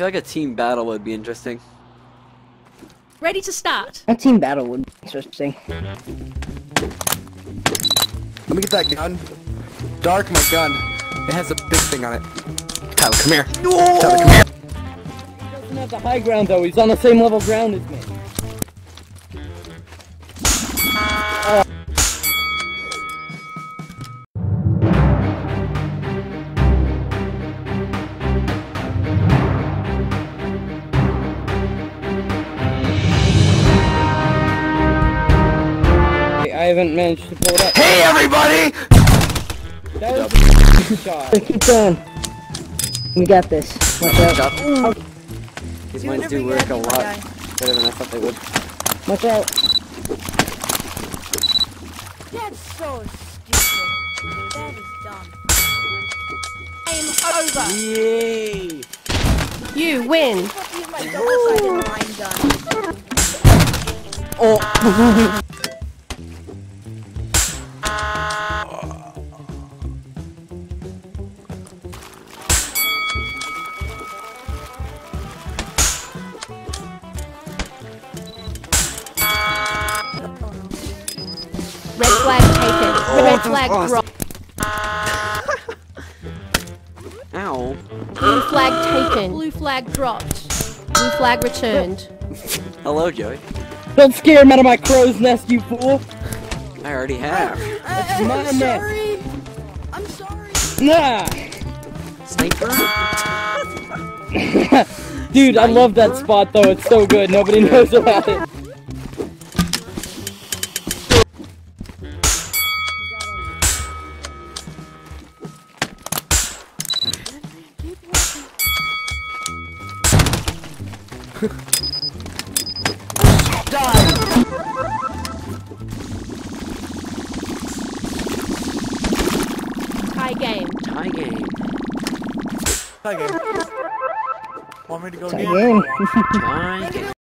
feel like a team battle would be interesting. Ready to start. A team battle would be interesting. Let me get that gun. Dark, my gun. It has a big thing on it. Tyler, come here. Tyler, come here. He doesn't have the high ground though, he's on the same level ground as me. Haven't managed to pull it up. Hey, everybody! That was a shot. Keep going. We got this. Watch out. Shot. These You mines do work a lot guy. better than I thought they would. Watch out. That's so stupid. That is dumb. Game over. Yay! You win. Fuck my double-sided mine gun. Oh! Red flag taken. Oh, red flag dropped. Ow. Blue flag taken. Blue flag dropped. Blue flag returned. Hello, Joey. Don't scare him out of my crow's nest, you fool! I already have. Uh, uh, I, my I'm mess. sorry. I'm sorry. Nah! Sniper? Dude, I love that spot though, it's so good, nobody knows about it. Tie game. Tie game. Want me to go Tie again? Tie game.